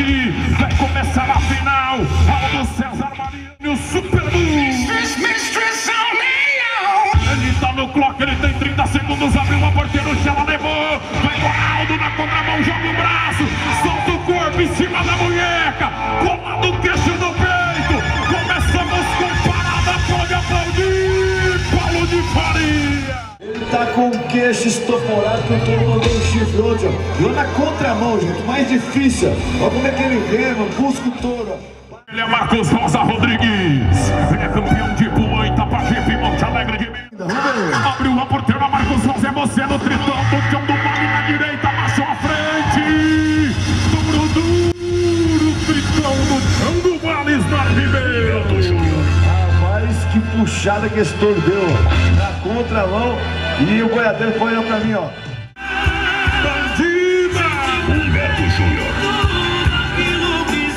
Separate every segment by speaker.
Speaker 1: aqui. Vai começar a final. Aldo César Marinho com
Speaker 2: o queixo estoporado que o um chifre ontem, ó. Lá na contramão, gente, mais difícil. Olha como é que ele rema, busca o touro.
Speaker 1: Ele é Marcos Rosa Rodrigues. Ele é campeão de Boa, Itapajipe, Monte Alegre de Minas. Abriu a porteira, Marcos Rosa é você no tritão do chão do vale na direita, baixou a frente. Duro, duro, tritão do chão do vale, Snar Ribeiro.
Speaker 2: Rapaz, que puxada que esse touro deu. Na contramão. E o boiadeiro foi olhando pra mim, ó.
Speaker 1: Bandida.
Speaker 3: Humberto Júnior.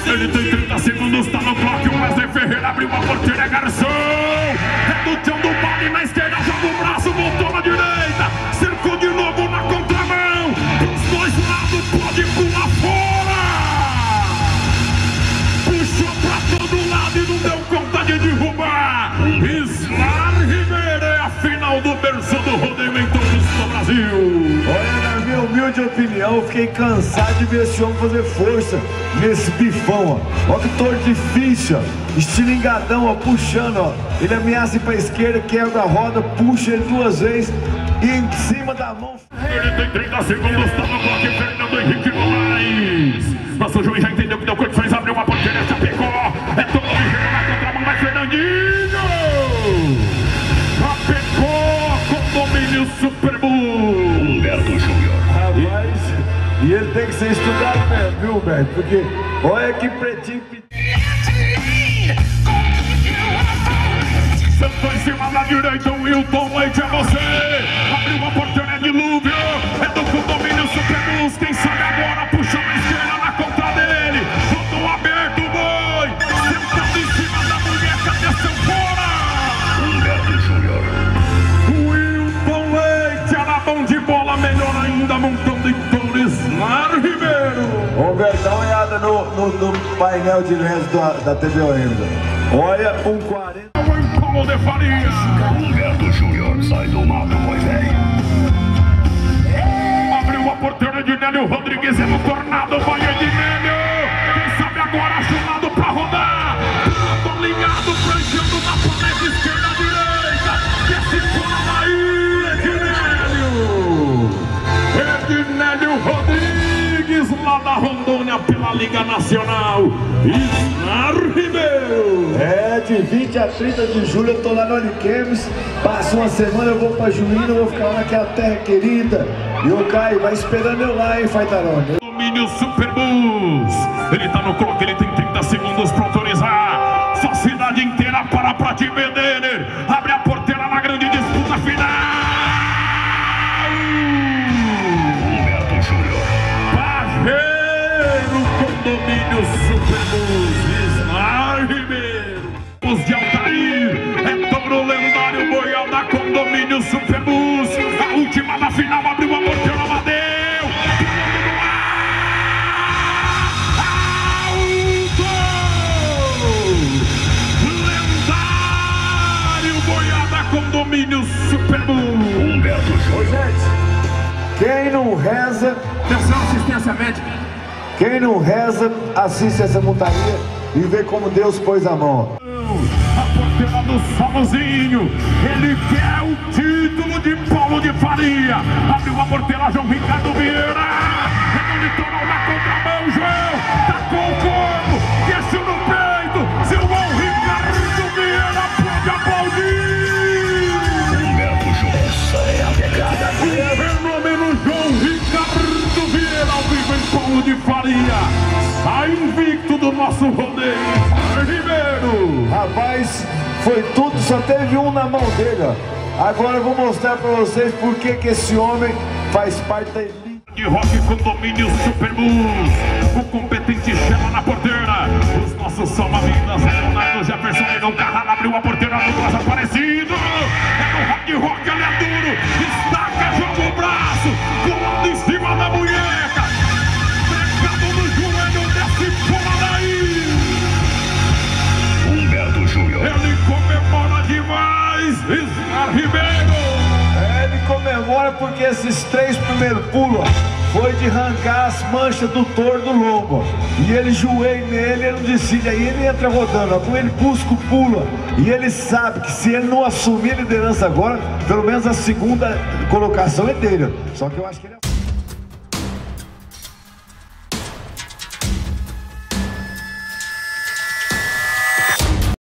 Speaker 1: Ele tem 30 segundos, tá no bloco. O Wesley Ferreira abriu a porteira,
Speaker 2: humilde opinião, fiquei cansado de ver esse homem fazer força nesse bifão, ó. Olha que touro difícil, ó. Estilingadão, ó, puxando, ó. Ele ameaça ir pra esquerda, quebra a roda, puxa ele duas vezes e em cima da mão.
Speaker 1: Ele tem 30 segundos, tá no bloco Fernando Henrique Moraes. Nosso juiz já entendeu que deu condições, abriu uma porteira, Chapecó. É todo ligeiro na contramão, vai Fernandinho. Chapecó com domínio Super Bull.
Speaker 2: E ele tem que ser estudado mesmo, viu, Beto? Porque olha que pretinho pe-
Speaker 1: Sentou em cima da direita, o Wilton Leite é você. Abriu a porteira, é dilúvio. É do condomínio Super Bus. Quem sabe agora puxou a esquerda na contra dele. Rodou aberto, boi. Sentado em cima da mulher, desceu fora.
Speaker 3: Humberto Júnior.
Speaker 1: Wilton Leite era bom de bola, melhor ainda, montando
Speaker 2: Vamos ver, dá uma olhada no, no, no painel de lentes da, da TV ainda. Olha, um 40.
Speaker 1: O Paulo de Faria.
Speaker 3: Humberto Júnior. Sai do mato, boi velho.
Speaker 1: Abriu a porteira de Nélio Rodrigues é no tornado, vai pela Liga Nacional. Isnar Ribeiro.
Speaker 2: É, de 20 a 30 de julho eu tô lá no Oliquemes. Passa uma semana, eu vou pra Juína, vou ficar lá naquela terra querida. E o Caio vai esperando eu lá, hein, Faitarone.
Speaker 1: Domínio Super Bus. Ele tá no clock, ele tem condomínio Super Bus. A última da final abriu a porteira. Alto! Lendário boiada condomínio Super Bus.
Speaker 3: Humberto
Speaker 2: gente, quem não reza,
Speaker 1: Atenção, assistência médica.
Speaker 2: quem não reza, assiste essa montaria e vê como Deus pôs a mão.
Speaker 1: Do Salozinho, ele quer o título de Paulo de Faria. Abriu a porteira, João Ricardo Vieira. É no litoral da contramão, João. Tacou o corpo, queixo no peito. João Ricardo Vieira pode aplaudir.
Speaker 3: Humberto. Essa é a pegada.
Speaker 1: O fenômeno João Ricardo Vieira ao vivo em Paulo de Faria. Sai invicto do nosso rodeio. Ribeiro.
Speaker 2: Rapaz, foi tudo, só teve um na mão dele, ó. Agora eu vou mostrar pra vocês por que que esse homem faz parte da elite.
Speaker 1: De rock com domínio Super Blues. O competente chama na porteira. Os nossos salva-vidas. Leonardo Jefferson Negão Carrara abriu a porteira do Brasil Aparecido. Ribeiro.
Speaker 2: Ele comemora porque esses três primeiros pulos foi de arrancar as manchas do touro do lombo. E ele joelha nele, ele não decide, aí ele entra rodando, com ele busca o pulo. E ele sabe que se ele não assumir a liderança agora, pelo menos a segunda colocação é dele. Só que eu acho que ele é.